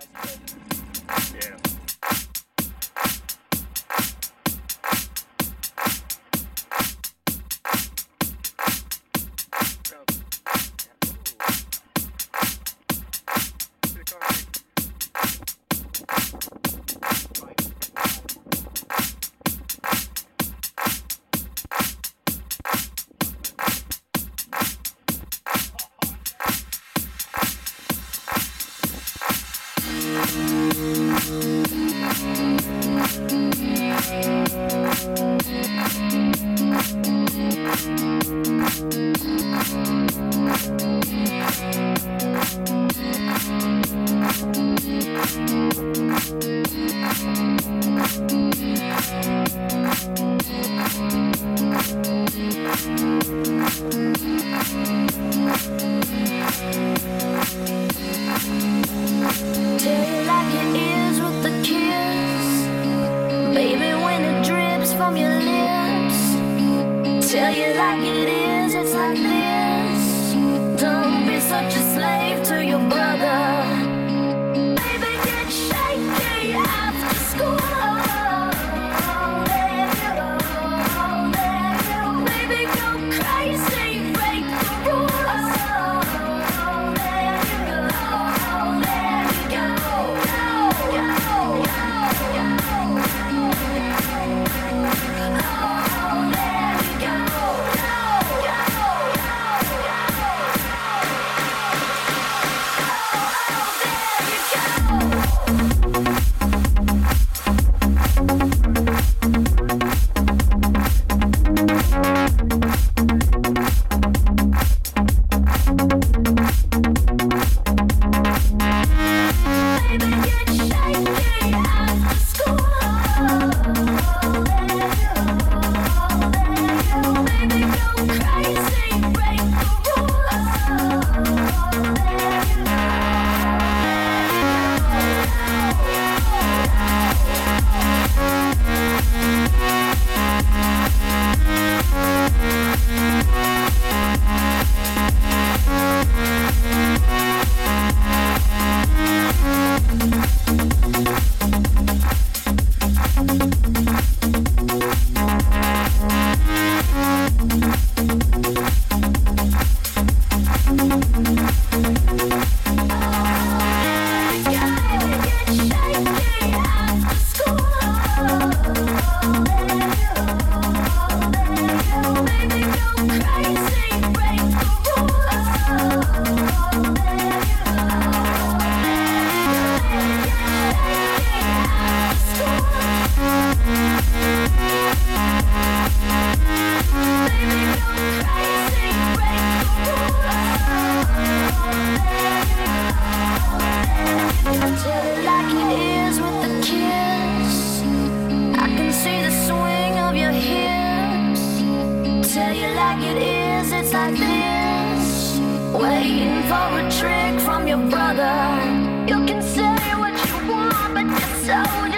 Yeah. Don't be such a slave to your brother. like it is, it's like this. Waiting for a trick from your brother. You can say what you want, but you're so.